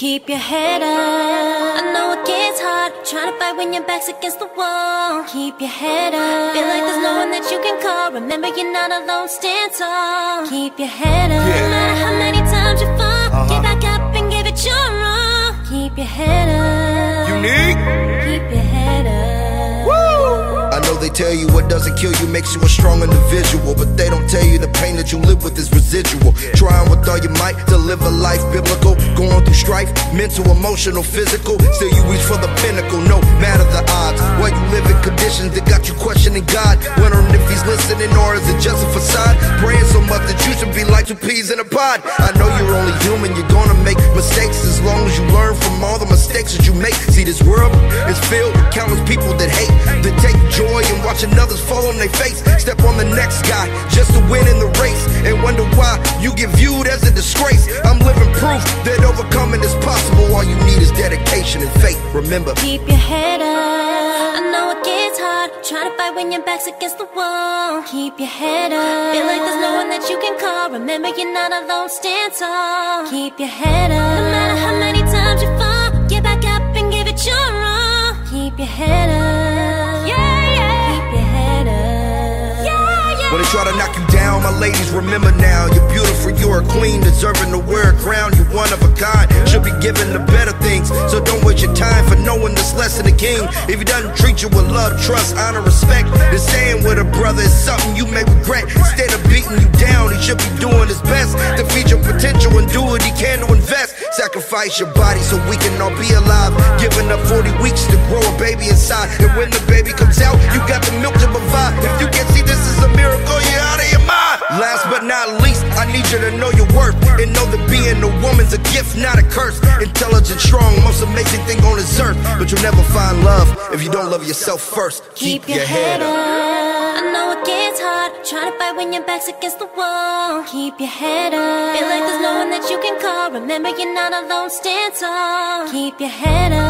Keep your head up. I know it gets hard. Trying to fight when your back's against the wall. Keep your head up. Feel like there's no one that you can call. Remember, you're not alone. Stand tall. Keep your head up. Yeah. No matter how many tell you what doesn't kill you makes you a strong individual, but they don't tell you the pain that you live with is residual. Trying with all your might to live a life biblical, going through strife, mental, emotional, physical. Still, you reach for the pinnacle, no matter the odds. Uh-huh. While you live in conditions that got you questioning God, wondering if He's listening or is it just a facade? Praying so much that you should be like two peas in a pod. I know you're only human, you're gonna make mistakes as long as you learn from all the mistakes that you make. See, this world is filled with countless people that hate, that take joy in watching others fall on their face. Step on the next guy just to win in the race and wonder why you get viewed as a disgrace. I'm living proof that overcoming is possible. All you need is dedication and faith. Remember, Keep your head up. I know it gets hard. Trying to fight when your back's against the wall. Keep your head up. Feel like there's no one that you can call. Remember, you're not alone. Stand tall. Keep your head up. No matter how many times you fall, get back up and give it your all. Keep your head up. When they try to knock you down, my ladies, remember now. You're beautiful, you're a queen, deserving to wear a crown. You're one of a kind, should be given the better things. So don't waste your time for knowing this less than a king. If he doesn't treat you with love, trust, honor, respect, then staying with a brother is something you may regret. Instead of beating you down, he should be doing his best to feed your potential and do what he can to invest. Sacrifice your body so we can all be alive. Giving up 40 weeks to grow a baby inside. And when the baby comes out, you to know your worth and know that being a woman's a gift, not a curse. Intelligent, strong, most amazing thing on this earth. But you'll never find love if you don't love yourself first. Keep your head up. I know it gets hard. Trying to fight when your back's against the wall. Keep your head up. Feel like there's no one that you can call. Remember, you're not alone. Stand tall. Keep your head up.